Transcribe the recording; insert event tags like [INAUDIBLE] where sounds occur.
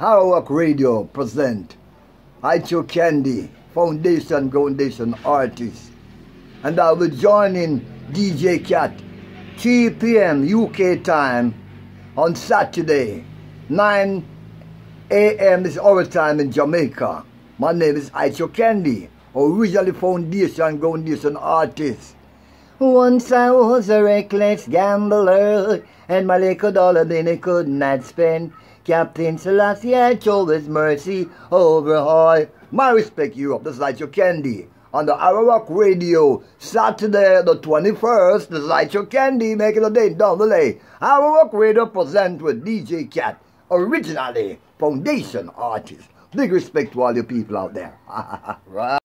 Arawak Radio present Icho Candy Foundation Foundation artist. And I will join in DJ Kat 3 p.m. UK time on Saturday. 9 a.m. is our time in Jamaica. My name is Icho Candy, originally Foundation Foundation artist. Once I was a reckless gambler, and my little dollar then I could not spend. Captain Selassie had showed his mercy over all. My respect, Europe. This is Icho Candy on the Arawak Radio, Saturday the 21st. This is Icho Candy making a date down the lane. Arawak Radio present with DJ Kat, originally Foundation artist. Big respect to all you people out there. [LAUGHS] right.